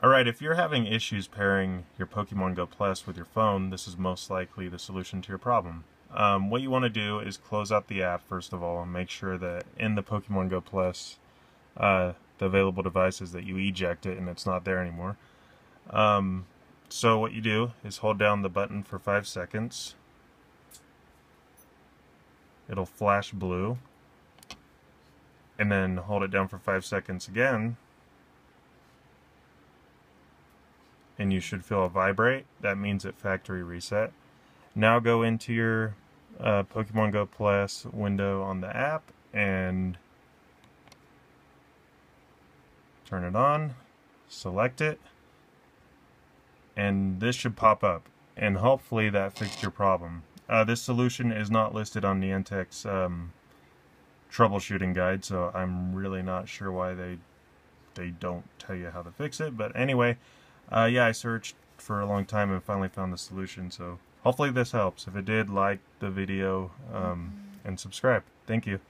Alright, if you're having issues pairing your Pokemon Go Plus with your phone, this is most likely the solution to your problem. Um, what you want to do is close out the app first of all and make sure that in the Pokemon Go Plus, uh, the available devices that you eject it and it's not there anymore. Um, so what you do is hold down the button for 5 seconds. It'll flash blue. And then hold it down for 5 seconds again and you should feel a vibrate. That means it factory reset. Now go into your uh, Pokemon Go Plus window on the app and turn it on, select it, and this should pop up. And hopefully that fixed your problem. Uh, this solution is not listed on Niantic's um, troubleshooting guide, so I'm really not sure why they they don't tell you how to fix it. But anyway, uh, yeah, I searched for a long time and finally found the solution. So hopefully this helps. If it did, like the video um, and subscribe. Thank you.